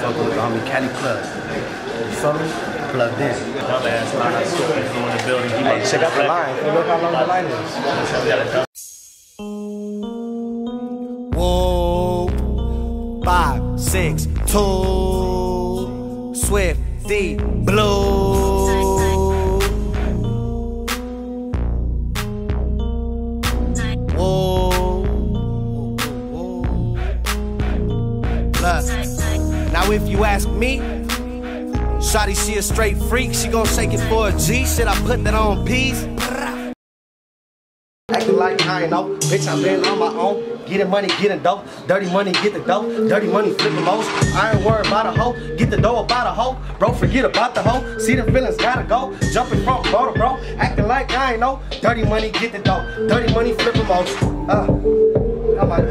fucking with the homie Cali Plug. You feel me? Plugged in. Dumbass line I saw people in the building. He Hey, must check out the have line. Look how long the line is. Whoa, five, six, two, Swifty Blue. Now if you ask me, Shotty, she a straight freak. She gon' shake it for a G. Should I put that on P's? Acting like I ain't know. Bitch, I'm been on my own. Getting money, getting dope. Dirty money, get the dope. Dirty money, flipping most. I ain't worried about a hoe. Get the dough about a hoe. Bro, forget about the hoe. See the feelings, gotta go. Jumping from bro bro. Acting like I ain't know. Dirty money, get the dope. Dirty money, flipping most. Uh, I'm like,